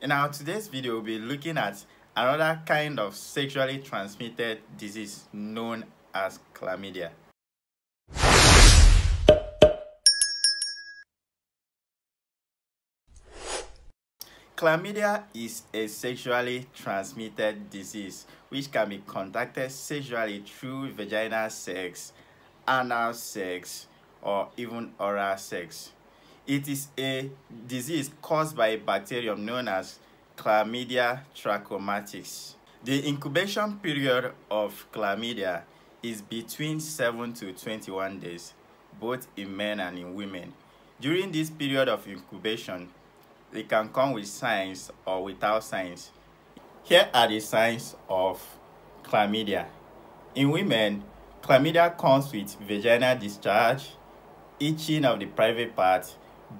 In our today's video, we'll be looking at another kind of sexually transmitted disease known as chlamydia. Chlamydia is a sexually transmitted disease which can be contacted sexually through vaginal sex, anal sex, or even oral sex. It is a disease caused by a bacterium known as Chlamydia trachomatis. The incubation period of chlamydia is between 7 to 21 days, both in men and in women. During this period of incubation, it can come with signs or without signs. Here are the signs of chlamydia. In women, chlamydia comes with vaginal discharge, itching of the private part,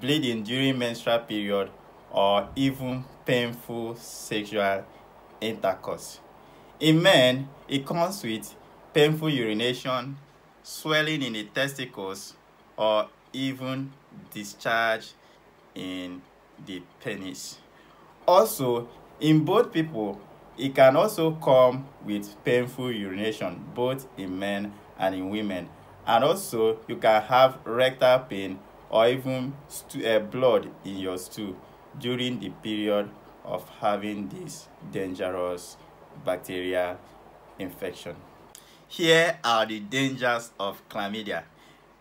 bleeding during menstrual period, or even painful sexual intercourse. In men, it comes with painful urination, swelling in the testicles, or even discharge in the penis. Also, in both people, it can also come with painful urination, both in men and in women. And also, you can have rectal pain or even uh, blood in your stool during the period of having this dangerous bacterial infection. Here are the dangers of chlamydia.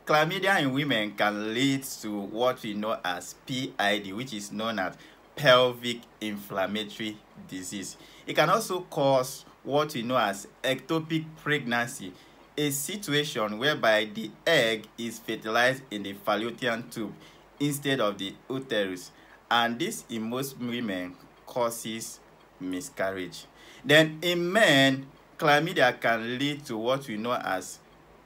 Chlamydia in women can lead to what we know as PID, which is known as pelvic inflammatory disease. It can also cause what we know as ectopic pregnancy, a situation whereby the egg is fertilized in the fallopian tube instead of the uterus. And this in most women causes miscarriage. Then in men, chlamydia can lead to what we know as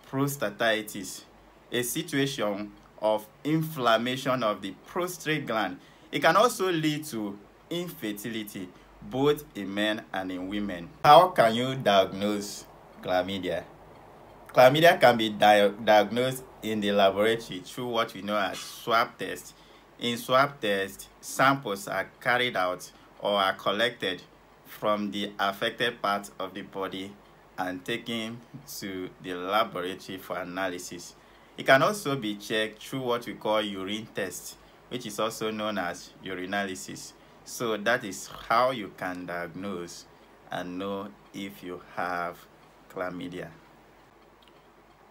prostatitis a situation of inflammation of the prostate gland. It can also lead to infertility, both in men and in women. How can you diagnose chlamydia? Chlamydia can be di diagnosed in the laboratory through what we know as swab test. In swab test, samples are carried out or are collected from the affected part of the body and taken to the laboratory for analysis. It can also be checked through what we call urine test, which is also known as urinalysis. So that is how you can diagnose and know if you have chlamydia.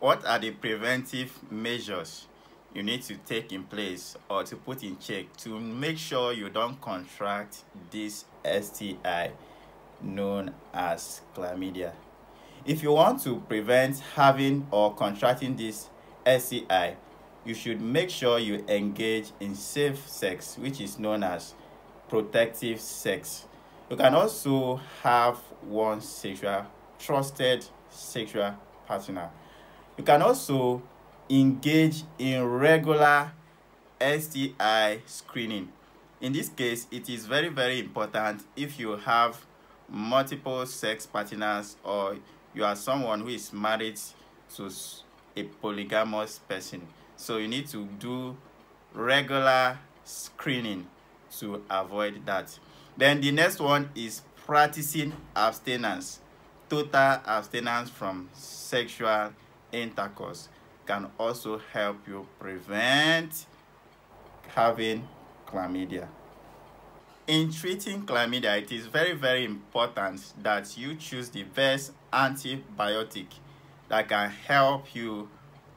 What are the preventive measures you need to take in place or to put in check to make sure you don't contract this STI known as chlamydia? If you want to prevent having or contracting this STI, you should make sure you engage in safe sex, which is known as protective sex. You can also have one sexual, trusted sexual partner. You can also engage in regular STI screening. In this case, it is very, very important if you have multiple sex partners or you are someone who is married to a polygamous person. So you need to do regular screening to avoid that. Then the next one is practicing abstinence. Total abstinence from sexual intercourse can also help you prevent having chlamydia. In treating chlamydia, it is very, very important that you choose the best antibiotic that can help you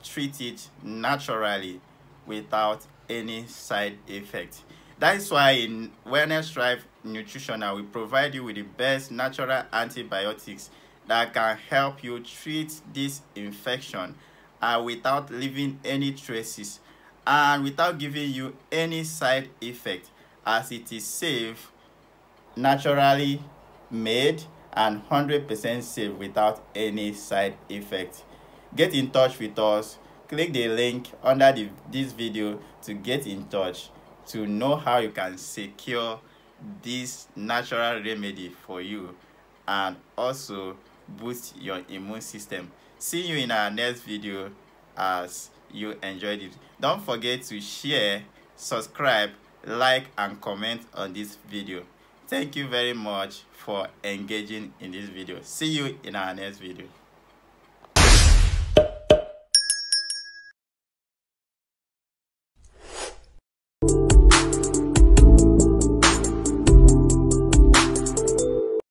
treat it naturally without any side effect. That's why in Wellness Tribe Nutritional, we provide you with the best natural antibiotics that can help you treat this infection uh, without leaving any traces and without giving you any side effect as it is safe, naturally made, and 100% safe without any side effect. Get in touch with us. Click the link under the, this video to get in touch to know how you can secure this natural remedy for you and also boost your immune system. See you in our next video as you enjoyed it. Don't forget to share, subscribe, like and comment on this video. thank you very much for engaging in this video see you in our next video